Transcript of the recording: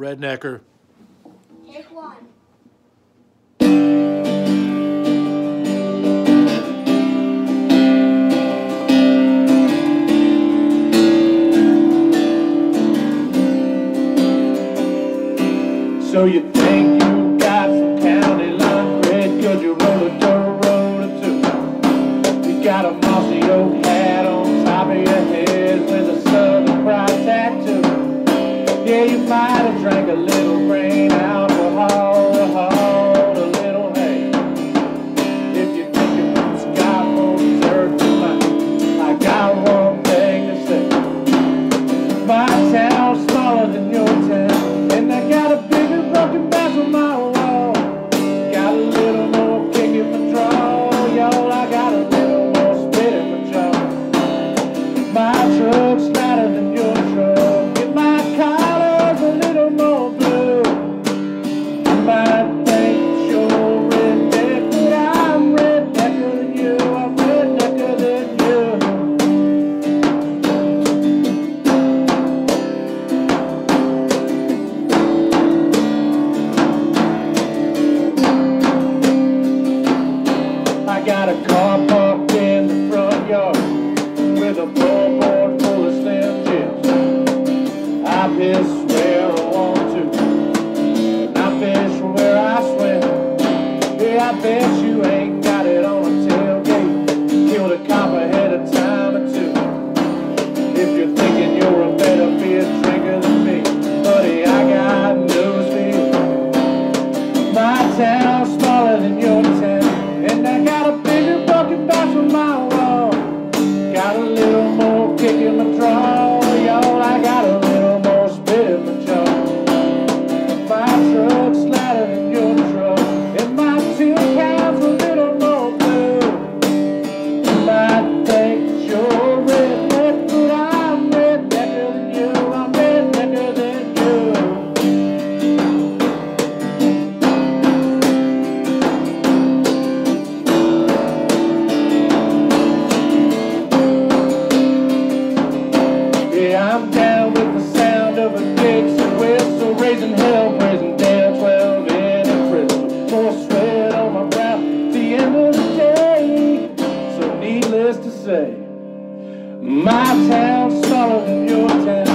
Rednecker. Take one. So you think you got some county line bread Cause you roll a dirt road or two You got a mossy might have drank a little. a car parked in the front yard with a floorboard full of Slim I piss where I want to, and I fish where I swim. Yeah, I bet you ain't got it on a tailgate. Killed a cop ahead of time or two. If you're thinking you're a better beer drinker than me, buddy, I got news for you. My town's smaller than your town, and I got a say, my town's smaller than your town.